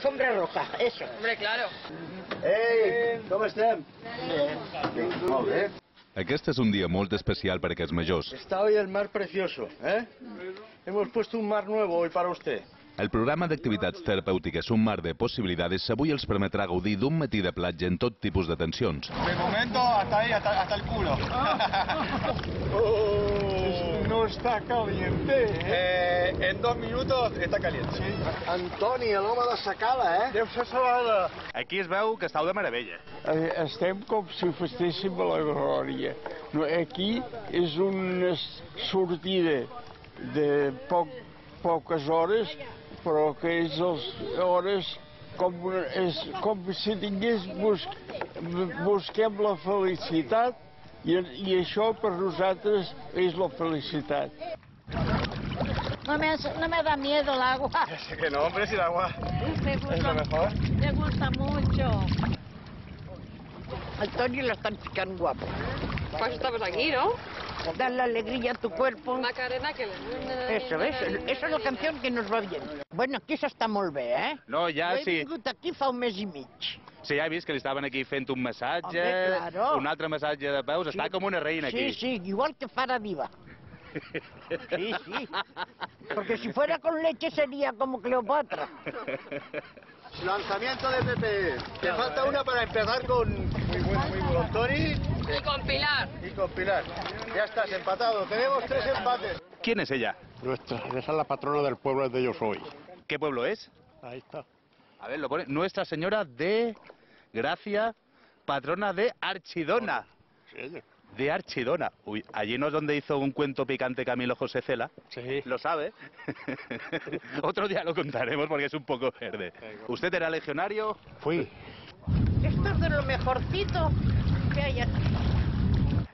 alfombra roja, eso. Hombre, claro. Ei, com estem? Molt bé. Aquest és un dia molt especial per aquests majors. Está hoy el mar precioso, ¿eh? Hemos puesto un mar nuevo hoy para usted. El programa d'activitats terapèutiques Un mar de possibilitats avui els permetrà gaudir d'un matí de platja en tot tipus de tensions. De momento, hasta ahí, hasta, hasta el culo. Oh, no está caliente. Eh, en dos minutos está caliente. Sí. Antoni, l'home de Sacala, eh? Deu ser salada. Aquí es veu que estàu de meravella. Eh, Estem com si festéssim a la glòria. No, aquí és una sortida de poc, poques hores, però que és les hores com, és com si tingués bus, busquem la felicitat i, i això per nosaltres és la felicitat. No me, no me da miedo el agua. Sé que no, hombre, si el agua Me es lo gusta, mejor. me gusta mucho. Al Tony lo están picando guapo. Pues estamos aquí, ¿no? Darle alegría a tu cuerpo. Macarena que. Eso, ¿ves? Esa és la canció que nos va bien. Bueno, aquí s'està molt bé, eh? No, ja Jo he sí. vingut aquí fa un mes i mig. Sí, ja he vist que li estaven aquí fent un massatge, Home, claro. un altre massatge de peus. Està com una reina Sí, aquí. sí, igual que Fara Diva. Sí, sí. Porque si fuera con leche sería como Cleopatra. Lanzamiento de Pepe. Te falta una para empezar con, con Tony Y con Pilar. y con Pilar. Ya estás empatado. Tenemos tres empates. ¿Quién es ella? Nuestra, esa es la patrona del pueblo de Yo Soy. ¿Qué pueblo es? Ahí está. A ver, lo pone. Nuestra Señora de Gracia, patrona de Archidona. Sí. De Archidona. Uy, allí no es donde hizo un cuento picante Camilo José Cela. Sí. Lo sabe. Otro día lo contaremos porque es un poco verde. ¿Usted era legionario? Fui. Esto es de lo mejorcito que hay aquí.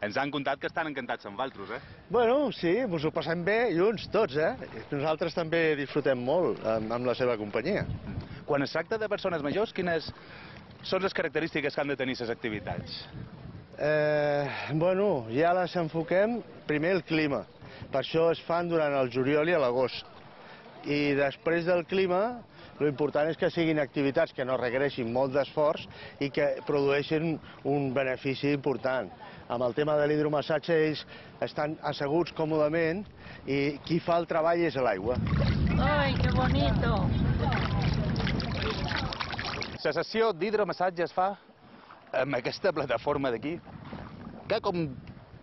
Ens han contat que estan encantats amb altres, eh? Bueno, sí, ens ho passem bé junts, tots, eh? Nosaltres també disfrutem molt amb, amb la seva companyia. Quan es tracta de persones majors, quines són les característiques que han de tenir les activitats? Eh, bueno, ja les enfoquem primer el clima. Per això es fan durant el juliol i l'agost. I després del clima, lo important és que siguin activitats que no requereixin molt d'esforç i que produeixin un benefici important. Amb el tema de l'hidromassatge, ells estan asseguts còmodament i qui fa el treball és l'aigua. Ay, qué bonito. La sessió d'hidromassatge es fa amb aquesta plataforma d'aquí, que com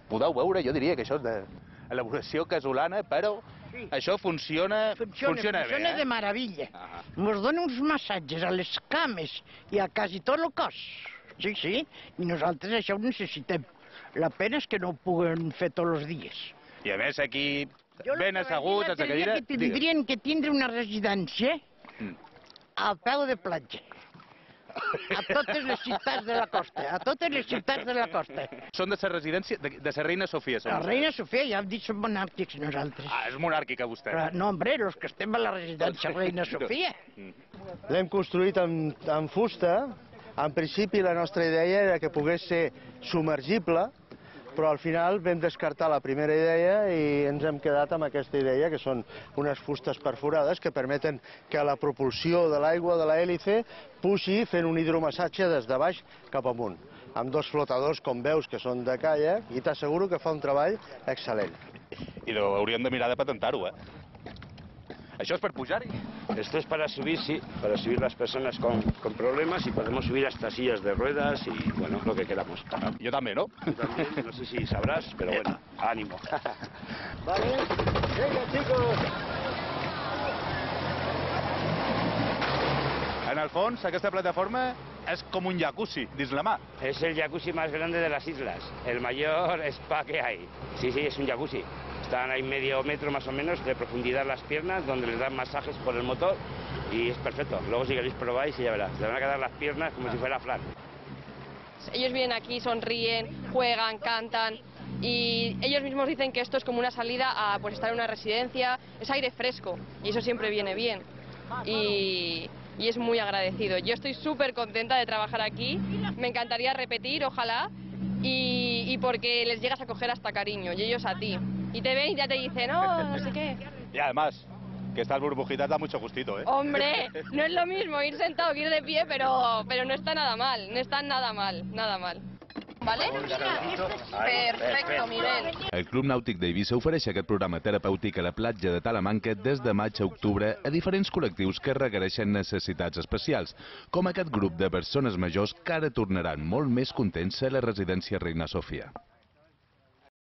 podeu veure, jo diria que això és d'elaboració casolana, però això funciona, Funciona, funciona, funciona bé, de eh? maravilla. Ajá. Nos dona uns massatges a les cames i a quasi tot el cos. Sí, sí, i nosaltres això ho necessitem. La pena és que no ho puguem fer tots els dies. I a més aquí, Jo ben asseguts, a la cadira... que tindrien que tindre una residència Mm. Al peu de platja. A totes les ciutats de la costa, a totes les ciutats de la costa. Són de la residència de, de la reina Sofia. Som La reina Sofia, ja hem dit, som monàrquics nosaltres. Ah, és monàrquica vostè. Però, no, hombre, los que estem a la residència reina Sofia. L'hem construït amb, amb fusta. En principi la nostra idea era que pogués ser submergible, però al final vam descartar la primera idea i ens hem quedat amb aquesta idea, que són unes fustes perforades que permeten que la propulsió de l'aigua de l'hèlice puixi fent un hidromassatge des de baix cap amunt amb dos flotadors, com veus, que són de calla, i t'asseguro que fa un treball excel·lent. I hauríem de mirar de patentar-ho, eh? Això és per pujar-hi? Esto es para subir, sí, para subir las personas con, con problemas y podemos subir hasta sillas de ruedas y, bueno, lo que queramos. Jo també, no? Tú también, no sé si sabrás, pero bueno, ánimo. Vale? Vinga, chicos! En el fons, aquesta plataforma és com un jacuzzi dins la mà. Es el jacuzzi más grande de las islas, el mayor spa que hay. Sí, sí, es un jacuzzi. Están ahí medio metro más o menos de profundidad las piernas, donde les dan masajes por el motor y es perfecto. Luego si queréis probáis y ya verás, le van a quedar las piernas como si fuera flan. Ellos vienen aquí, sonríen, juegan, cantan y ellos mismos dicen que esto es como una salida a pues, estar en una residencia, es aire fresco y eso siempre viene bien y, y es muy agradecido. Yo estoy súper contenta de trabajar aquí, me encantaría repetir, ojalá, y, y porque les llegas a coger hasta cariño y ellos a ti. Y te ven y ya te dicen, no, no sé qué. Y además, Que estas burbujitas da mucho gustito, ¿eh? Hombre, no es lo mismo ir sentado que ir de pie, pero, pero no está nada mal, no está nada mal, nada mal. ¿Vale? Perfecto, Miguel. El Club Nàutic d'Eivissa ofereix aquest programa terapèutic a la platja de Talamanca des de maig a octubre a diferents col·lectius que requereixen necessitats especials, com aquest grup de persones majors que ara tornaran molt més contents a la residència Reina Sofia.